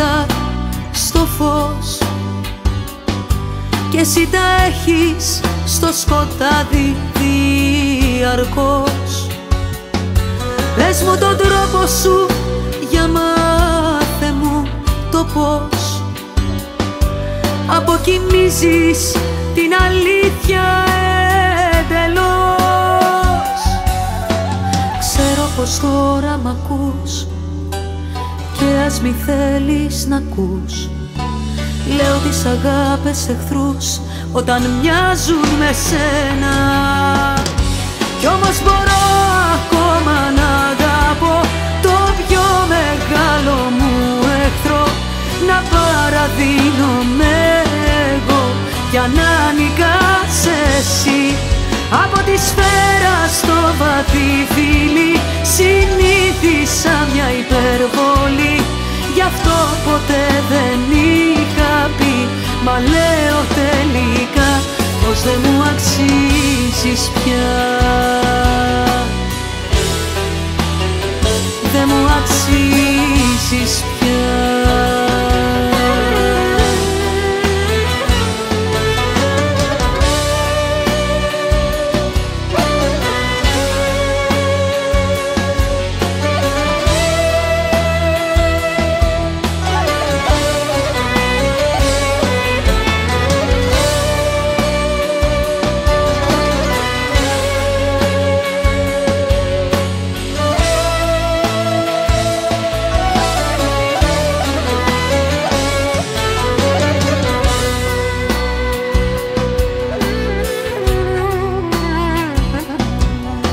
κύματα στο φως. Και εσύ τα έχεις στο σκοτάδι διαρκώς. Πες μου τον τρόπο σου για μάθε μου το πώς. Αποκοιμίζεις την αλήθεια εντελώς. Ξέρω πως τώρα μ' ακούς και ας μη θέλεις να ακούς. Λέω τις αγάπες εχθρούς όταν μοιάζουν με σένα. Κι όμως μπορώ ακόμα να αγαπώ το πιο μεγάλο μου εχθρό. Να παραδίνομαι εγώ για να νικάς εσύ. Από τη σφαίρα στο βαθύ φίλι συνήθισα μια υπερβολή Γι' αυτό ποτέ δεν είχα πει Μα λέω τελικά πως δεν μου αξίζεις πια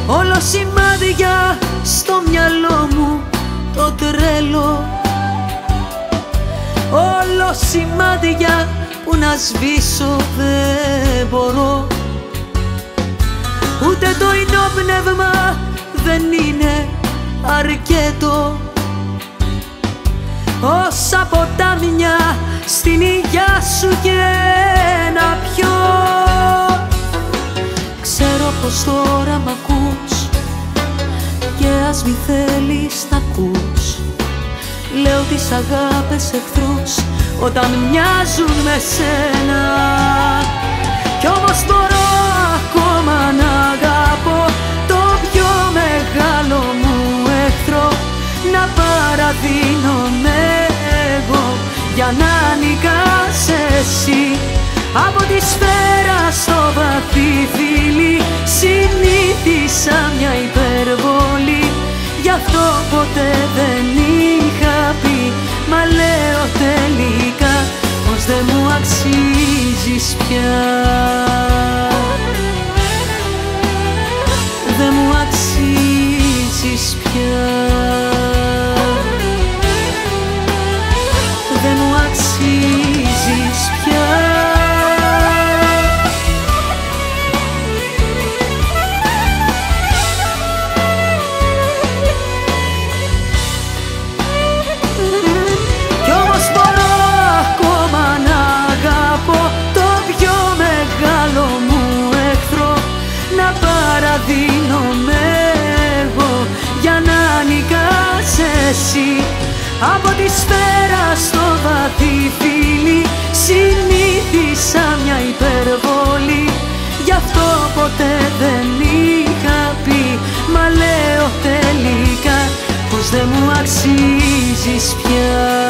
Όλο σημάδια στο μυαλό μου το τρέλο Όλο σημάδια που να σβήσω δεν μπορώ. Ούτε το πνεύμα δεν είναι αρκετό. Όσα ποτάμια στην υγειά σου και να πιω. Ξέρω πως τώρα μ' ακούς Και ας μη θέλεις να ακούς. Λέω τις αγάπες εχθρούς Όταν μοιάζουν με σένα. Κι όμως μπορώ ακόμα να αγαπώ Το πιο μεγάλο μου εχθρό. Να παραδίνομαι εγώ Για να νικάς εσύ. Από τη σφαίρα στο αυτό ποτέ δεν είχα πει. Μα λέω τελικά πως δεν μου αξίζεις πια Από τη σφαίρα στο βαθύ φίλι Συνήθισα μια υπερβολή. Γι' αυτό ποτέ δεν είχα πει Μα λέω τελικά πως δεν μου αξίζεις πια